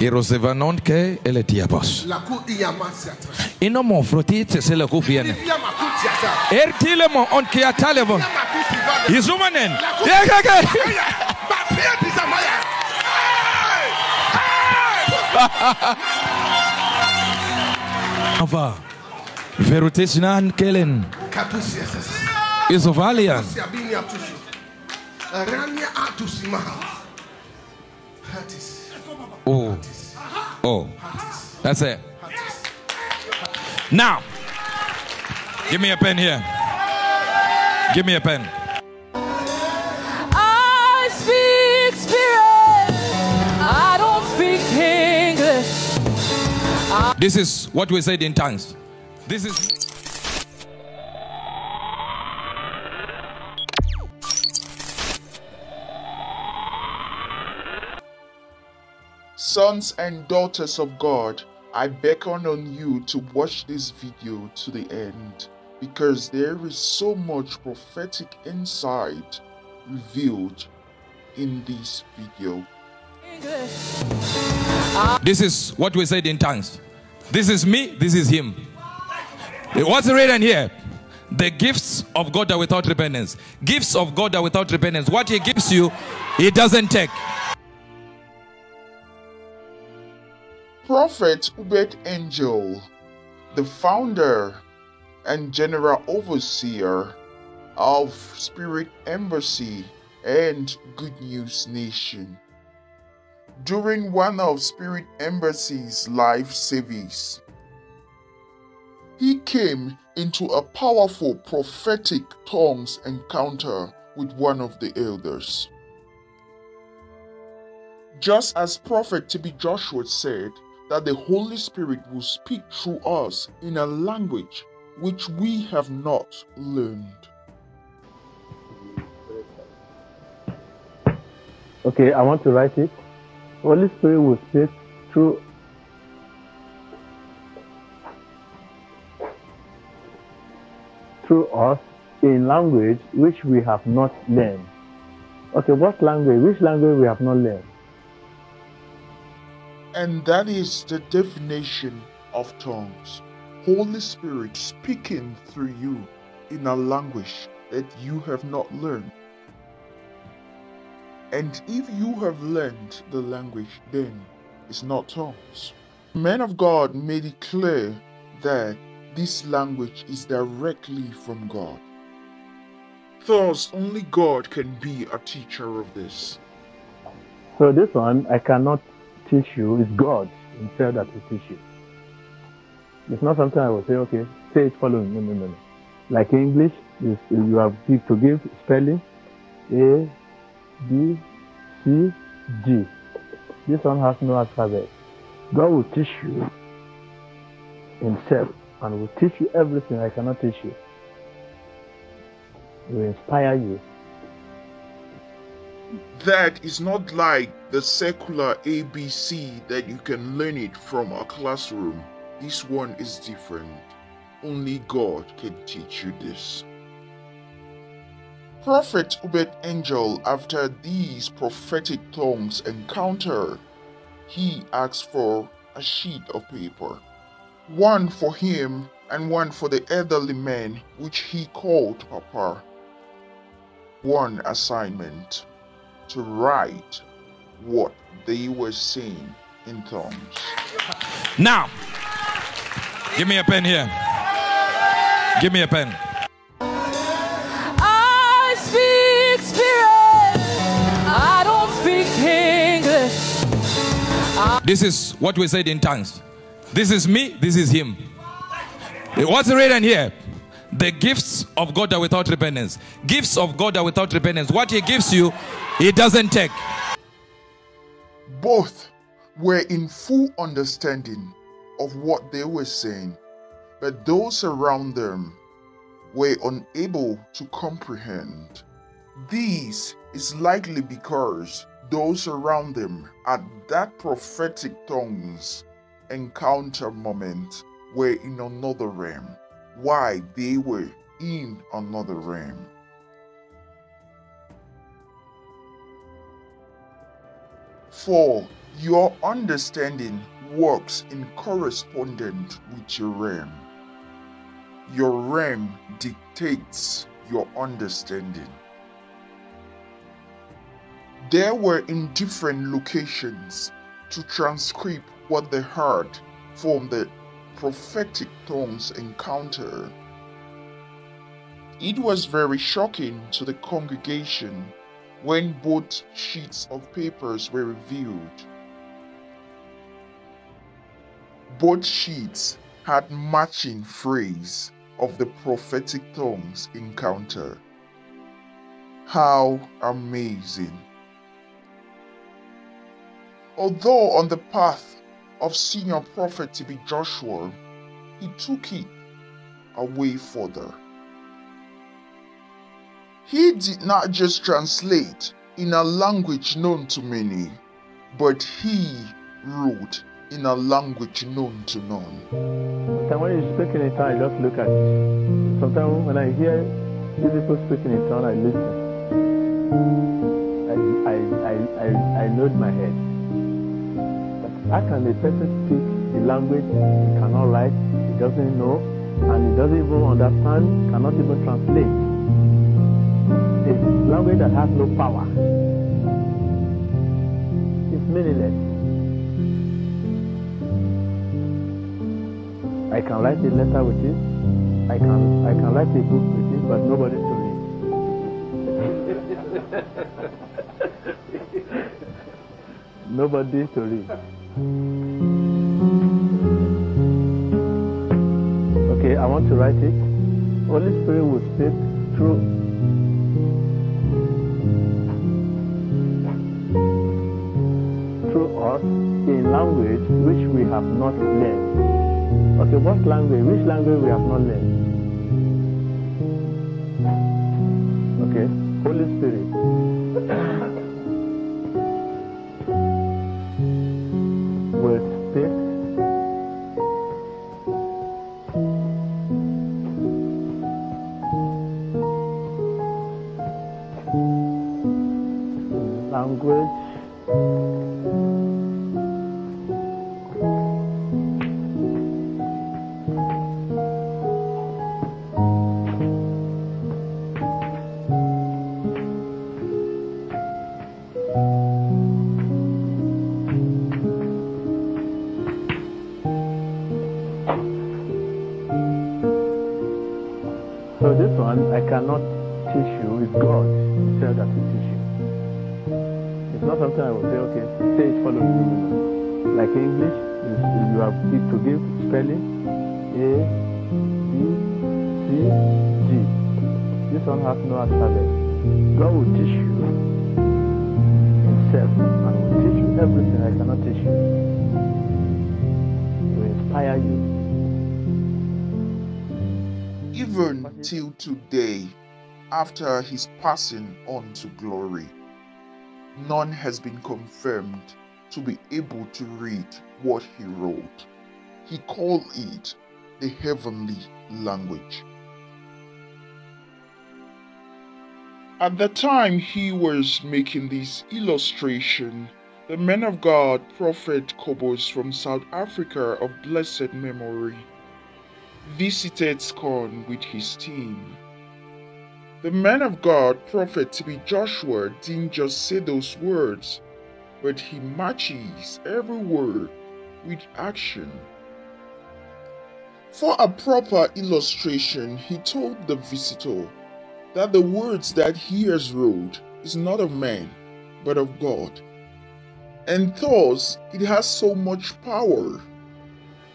Irosevanonke ele diabos. Laku iyama siata. Ino mo froti te se le kufiene. Tiata. Ertile mo on kia talevon. Ivia maku sivade. Izumanen. Yegege. Aya, bapia disamaya. Hey! Ava. Verutesinan kelen. Isovalian. Rania atusima. Hatis. Oh. Oh. That's it. Now. Give me a pen here. Give me a pen. I speak spirit. I don't speak English. This is what we said in tongues. This is. Sons and daughters of God, I beckon on you to watch this video to the end because there is so much prophetic insight revealed in this video. This is what we said in tongues. This is me, this is him. What's written here? The gifts of God are without repentance. Gifts of God are without repentance. What he gives you, he doesn't take. Prophet Uebert Angel, the founder and general overseer of Spirit Embassy and Good News Nation. During one of Spirit Embassy's live service, he came into a powerful prophetic tongues encounter with one of the elders. Just as Prophet T.B. Joshua said that the Holy Spirit will speak through us in a language which we have not learned. Okay, I want to write it. Holy Spirit will speak through through us in language which we have not learned. Okay, what language? Which language we have not learned? And that is the definition of tongues. Holy Spirit speaking through you in a language that you have not learned. And if you have learned the language, then it's not tongues. Men of God made it clear that this language is directly from God. Thus, only God can be a teacher of this. So this one I cannot teach you. It's God Himself that will teach you. It's not something I will say. Okay, say it following. No, no, no, no. Like English, is you have to give spelling A, B, C, G. This one has no alphabet. God will teach you Himself and will teach you everything I cannot teach you. He will inspire you. That is not like the secular ABC that you can learn it from a classroom. This one is different. Only God can teach you this. Prophet Uebert Angel, after these prophetic tongues encounter, he asked for a sheet of paper, one for him and one for the elderly man, which he called Papa. One assignment to write what they were saying in tongues. Now, give me a pen here. Give me a pen. I speak spirit. I don't speak English. This is what we said in tongues. This is me, this is him. What's written here? The gifts of God are without repentance. Gifts of God are without repentance. What he gives you, he doesn't take. Both were in full understanding of what they were saying, but those around them were unable to comprehend. This is likely because those around them at that prophetic tongues encounter moment were in another realm, while they were in another realm. For Your understanding works in correspondence with your realm. Your realm dictates your understanding. They were in different locations to transcribe what they heard from the prophetic tongues encounter. It was very shocking to the congregation when both sheets of papers were revealed. Both sheets had matching phrase of the prophetic tongues encounter. How amazing! Although on the path of senior prophet TB Joshua, he took it away further. He did not just translate in a language known to many, but he wrote in a language known to none. Sometimes when you speak in a tongue, I just look at it. Sometimes when I hear people speaking in tongue, I listen. I, I, I, I, I nod my head. But how can a person speak the language he cannot write, he doesn't know, and he doesn't even understand, cannot even translate? Language that has no power is meaningless. I can write a letter with it. I can I can write a book with it, but nobody to read. nobody to read. Okay, I want to write it. Holy Spirit will speak through in language which we have not learned. Okay, what language? Which language we have not learned? So one I cannot teach you. It's God Himself that will teach you. It's not something I will say, okay, say it, follow me. Like English, you, you have to give spelling A, B, C, G. This one has no alphabet. God will teach you Himself and will teach you everything I cannot teach you. He will inspire you. Even till today, after his passing on to glory, none has been confirmed to be able to read what he wrote. He called it the heavenly language. At the time he was making this illustration, the man of God, Prophet Kobos from South Africa of blessed memory, visited SCOAN with his team. The man of God, Prophet TB Joshua, didn't just say those words, but he matches every word with action. For a proper illustration, he told the visitor that the words that he has wrote is not of man, but of God. And thus, it has so much power.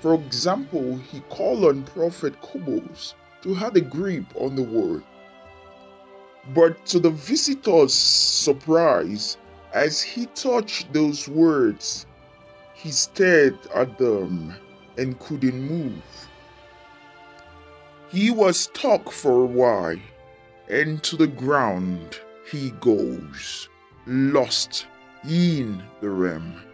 For example, he called on Prophet Kobos to have a grip on the word. But to the visitor's surprise, as he touched those words, he stared at them and couldn't move. He was stuck for a while, and to the ground he goes, lost in the realm.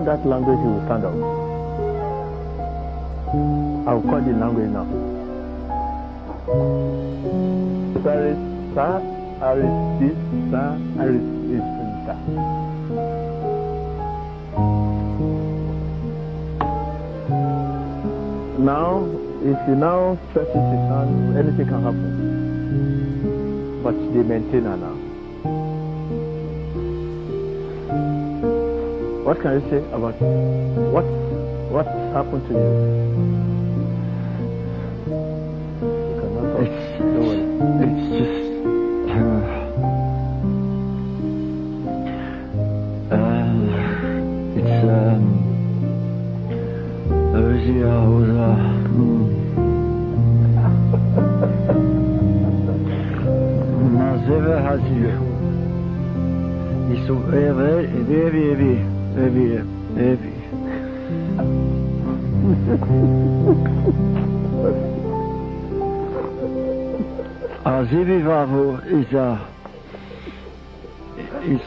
Talk that language, you will stand up. I will call the language now. Paris, sa, aris, sa, aris, sa. Now, if you now stretch it anything can happen. But they maintain now. What can you say about what what happened to you? You cannot talk. It's, Don't worry. it's just. Uh, uh, it's, um. Rosia oder. Mazeve Hazir. Ich so, evi, evi, evi, evi, evi. Azivi Vavo is a. Is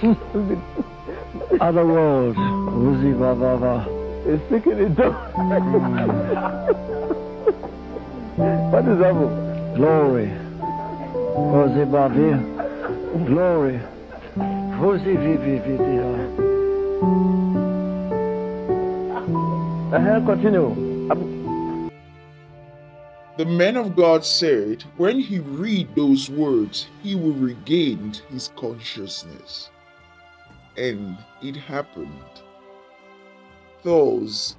other world. Uzi Vavava. It's speaking in tongues. what is happening? Glory. Uzi Bavi. Glory. Uzi Vivi Vidia. Uh-huh, continue. The man of God said, when he read those words, he will regain his consciousness. And it happened. Thus,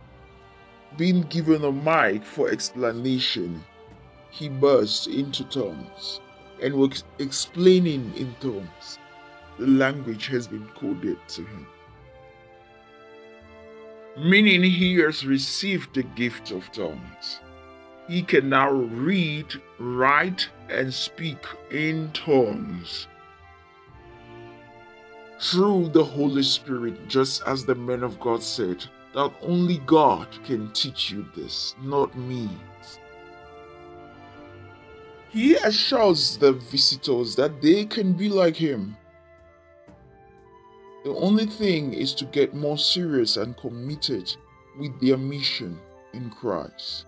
being given a mic for explanation, he burst into tongues and was explaining in tongues. The language has been coded to him. Meaning he has received the gift of tongues he can now read, write, and speak in tongues through the Holy Spirit, just as the man of God said, that only God can teach you this, not me. He assures the visitors that they can be like him. The only thing is to get more serious and committed with their mission in Christ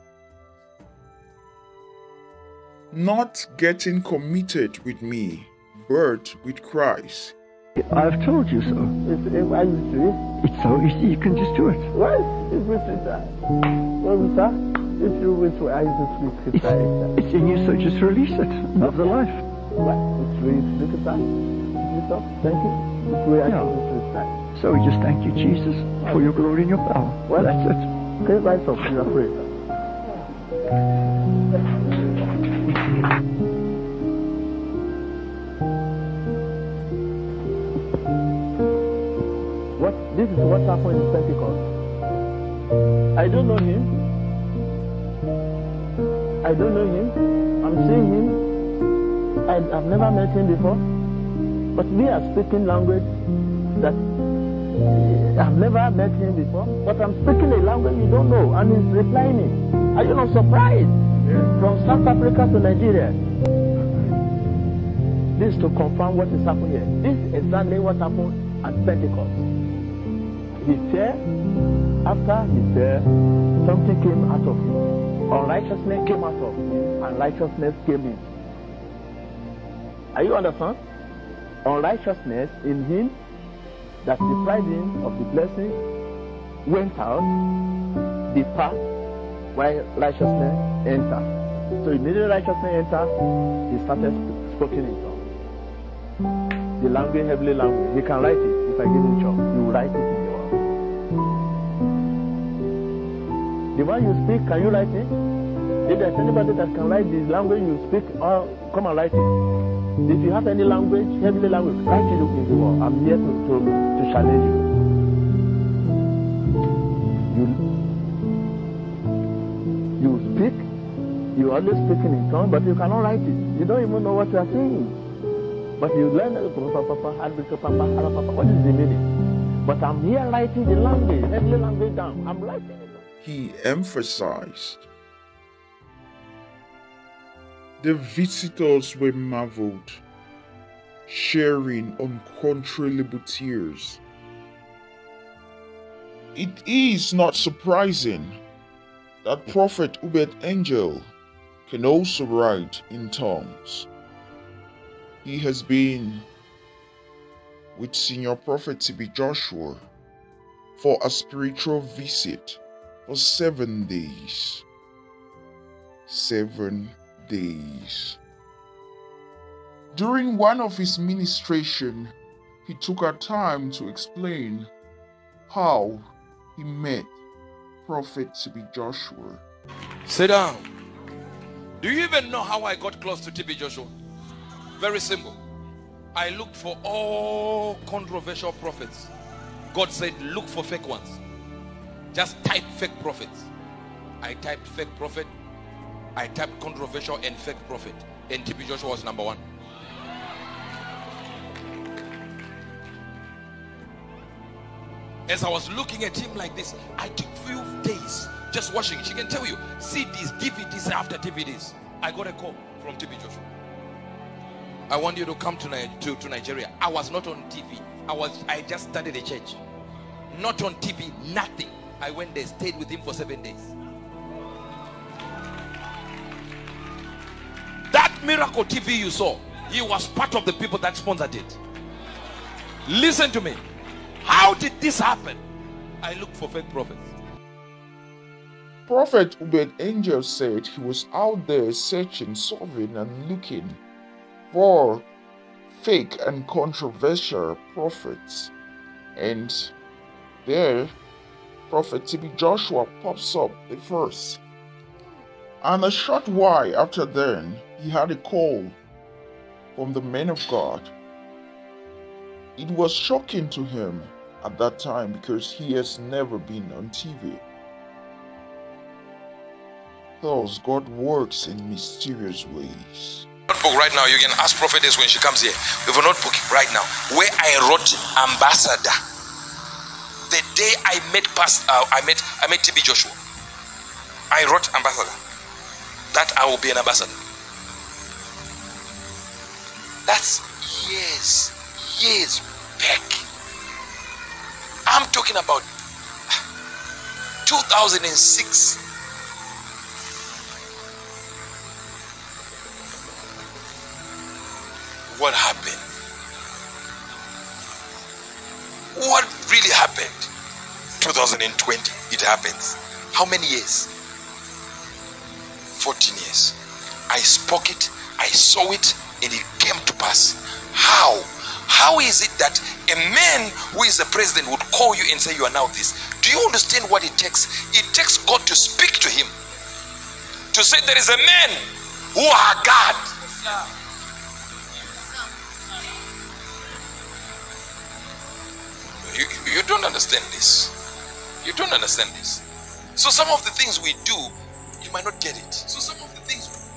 not getting committed with me, but with Christ. I've told you so. It's, it, I used to it. It's so easy, you can just do it. What? It's with it. What was that? It's with I used to speak It's, it. it's in you, so just release it. Love the life. What? It's really look at that. It's up. Thank you. Yeah. So we just thank you, Jesus, for your glory and your power. Well, That's it. Okay, life up. You're afraid. What? This is what happened in Pentecost. I don't know him. I don't know him. I'm seeing him. I, I've never met him before. But we are speaking language that eh, I've never met him before, but I'm speaking a language you don't know, and he's replying me. Are you not surprised? From South Africa to Nigeria. This is to confirm what is happening here. This is exactly what happened at Pentecost. He said, after he said, something came out of him. Unrighteousness came out of him, and righteousness came in. Are you understand? Unrighteousness in him that deprived him of the blessing went out, depart, while righteousness entered. So immediately righteousness entered, he started sp- speaking in tongues. The language, heavenly language. He can write it if I give him chance. He will write it in your. The one you speak, can you write it? If there's anybody that can write the language you speak, or come and write it. If you have any language, heavenly language, write it in the world. I'm here to, to, to challenge you. You you speak You always speaking in tongues, but you cannot write it. You don't even know what you are saying. But you learn what is the meaning? But I'm here writing the language, heavenly language down. I'm writing it. down. He emphasized. The visitors were marveled, sharing uncontrollable tears. It is not surprising that Prophet Uebert Angel can also write in tongues. He has been with Senior Prophet TB Joshua for a spiritual visit for seven days. Seven days. During one of his ministration, he took a time to explain how he met Prophet TB Joshua. Sit down. Do you even know how I got close to TB Joshua? Very simple. I looked for all controversial prophets. God said, look for fake ones. Just type fake prophets. I typed fake prophet. I typed controversial and fake prophet. And TB Joshua was number one. As I was looking at him like this, I took few days just watching. She can tell you CDs, DVDs after DVDs. I got a call from TB Joshua. I want you to come to, to, to Nigeria. I was not on TV. I was I just started a church. Not on TV, nothing. I went there, stayed with him for seven days. Miracle TV you saw, he was part of the people that sponsored it. Listen to me. How did this happen? I look for fake prophets. Prophet Uebert Angel said he was out there searching, solving, and looking for fake and controversial prophets. And there, Prophet TB Joshua pops up the first. And a short while after then, he had a call from the men of God. It was shocking to him at that time because he has never been on TV. Thus, God works in mysterious ways. notebook right now. You can ask prophetess when she comes here. We have a notebook right now where I wrote ambassador. The day I met past, uh, I met I met TB Joshua. I wrote ambassador. That I will be an ambassador. That's years, years back. I'm talking about 2006. what happened? What really happened? 2020, it happens. How many years? 14 years. I spoke it, I saw it, and it came to pass. How? How is it that a man who is the president would call you and say you are now this? Do you understand what it takes? It takes God to speak to him. To say there is a man who are God. You, you don't understand this. You don't understand this. So some of the things we do, you might not get it. So some of the things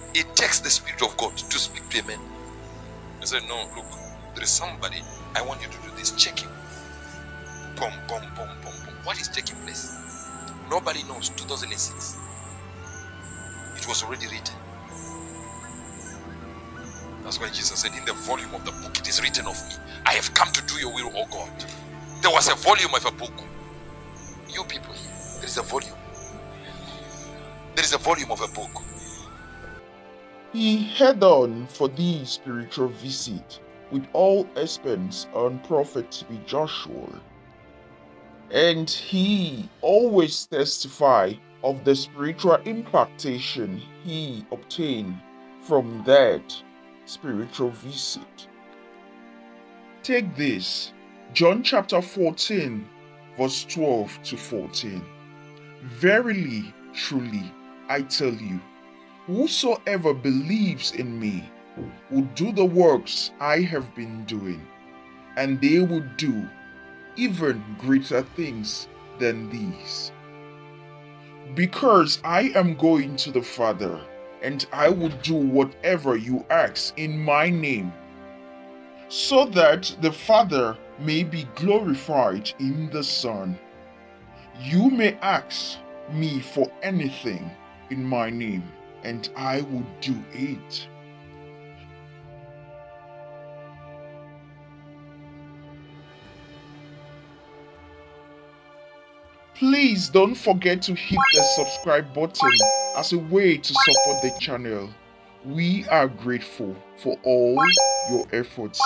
it takes the spirit of God to speak to a man. I said, No, look, there is somebody. I want you to do this. Check him. Boom, boom, boom, boom, boom. What is taking place? Nobody knows. 2006. It was already written. That's why Jesus said, In the volume of the book, it is written of me. I have come to do your will, O God. There was a volume of a book. You people here, there is a volume. There is a volume of a book. He head on for the spiritual visit with all expense on Prophet TB Joshua. And he always testify of the spiritual impactation he obtained from that spiritual visit. Take this, John chapter 14, verse 12 to 14. Verily, truly, I tell you, whosoever believes in me will do the works I have been doing, and they will do even greater things than these. Because I am going to the Father, and I will do whatever you ask in my name, so that the Father may be glorified in the Son. You may ask me for anything in my name, and I will do it. Please don't forget to hit the subscribe button as a way to support the channel. We are grateful for all your efforts.